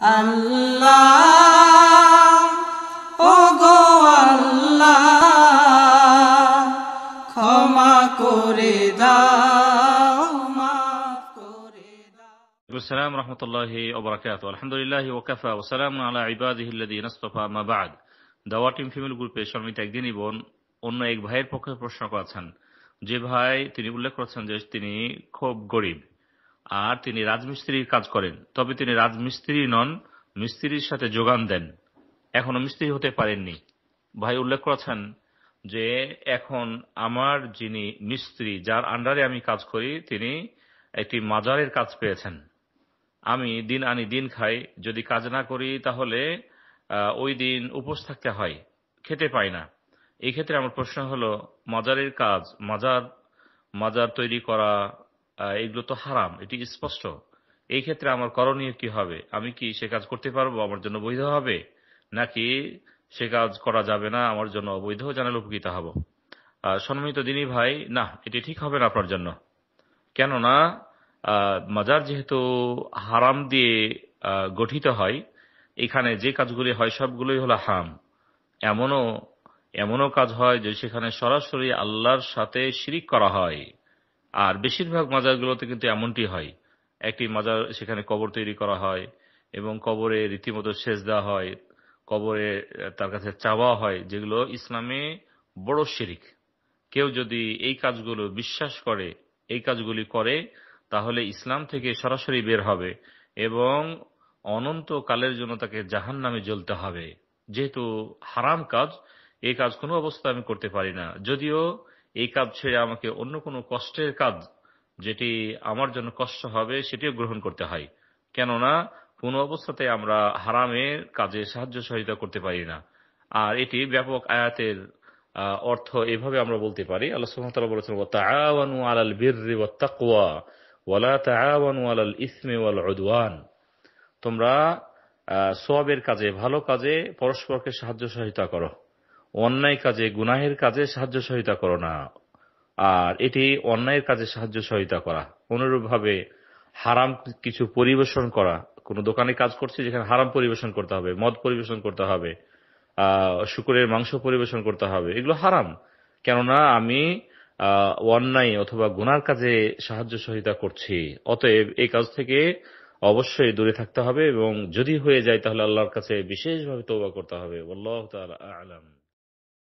আল্লাহ ও গো আল্লাহ ক্ষমা করে দাও মাফ করে দাও السلام ورحمة الله وبركاته الحمد لله وكفى وسلام على عباده الذين اصطفى ما بعد দাওয়া টিম ফিমেল গ্রুপে সম্মিত একদিনই বোন অন্য এক ভাইয়ের পক্ষে প্রশ্ন করেছেন যে ভাই তিনি উল্লেখ করেছেন যে তিনি খুব গরিব আর তিনি রাজমিস্ত্রির কাজ করেন। তবে তিনি রাজমিস্ত্রি নন, মিস্ত্রির সাথে যোগান দেন। এখনও মিস্ত্রি হতে পারেননি। ভাই, উল্লেখ করেছেন যে এখন আমার যিনি মিস্ত্রি, যার আন্ডারে আমি কাজ করি, তিনি একটি মাজারের কাজ পেয়েছেন। আমি দিন আনি দিন খাই। যদি কাজ না করি, তাহলে ওই দিন উপোস থাকতে হয়। খেতে পাই না। এই ক্ষেত্রে আমার প্রশ্ন হলো, মাজারের কাজ, মাজার মাজার তৈরি করা এগুলো তো হারাম এটি স্পষ্ট? এই ক্ষেত্রে আমার করণীয় কি হবে? আমি কি সে কাজ করতে পারব? আমার জন্য বৈধ হবে? নাকি সে কাজ করা যাবে না? আমার জন্য অবৈধ? জানালে উপকৃত হব। আহ, সম্মানিত দিনী ভাই না এটি ঠিক হবে না আপনার জন্য। কেননা মাজার যেহেতু হারাম দিয়ে গঠিত হয় এখানে যে কাজগুলি হয় সবগুলোই হলো হারাম। এমনও এমনও কাজ হয় যে সেখানে সরাসরি আল্লাহর সাথে শিরিক করা হয়। আর বেশিরভাগ মাজারগুলোতে কিন্তু এমনটি হয়। একটি মাজার সেখানে কবর তৈরি করা হয় এবং কবরে রীতিমতো সেচ দেওয়া হয়, কবরে তার কাছে চাওয়া হয়, যেগুলো ইসলামে বড় শিরিক। কেউ যদি এই কাজগুলো বিশ্বাস করে, এই কাজগুলি করে, তাহলে ইসলাম থেকে সরাসরি বের হবে এবং অনন্ত কালের জন্য তাকে জাহান নামে জ্বলতে হবে। যেহেতু হারাম কাজ এই কাজ কোনো অবস্থা আমি করতে পারি না। যদিও এই কাজ ছেড়ে আমাকে অন্য কোনো কষ্টের কাজ যেটি আমার জন্য কষ্ট হবে সেটিও গ্রহণ করতে হয়। কেননা কোনো অবস্থাতে আমরা হারামের কাজে সাহায্য সহায়তা করতে পারি না। আর এটি ব্যাপক আয়াতের অর্থ এভাবে আমরা বলতে পারি। আল্লাহ বলেছেন আলাল আলাল তোমরা আহ, সওয়াবের কাজে ভালো কাজে পরস্পরকে সাহায্য সহায়তা করো। অন্যায় কাজে গুনাহের কাজে সাহায্য সহায়তা করো না। আর এটি অন্যায়ের কাজে সাহায্য সহায়তা করা। অনুরূপভাবে হারাম কিছু পরিবেশন করা। কোনো দোকানে কাজ করছে, যেখানে হারাম পরিবেশন করতে হবে, মদ পরিবেশন করতে হবে শুকুরের মাংস পরিবেশন করতে হবে, এগুলো হারাম। কেননা আমি অন্যায় অথবা গুনার কাজে সাহায্য সহায়তা করছি। অতএব এই কাজ থেকে অবশ্যই দূরে থাকতে হবে এবং যদি হয়ে যায় তাহলে আল্লাহর কাছে বিশেষভাবে তৌবা করতে হবে। আল্লাহ আ'লাম।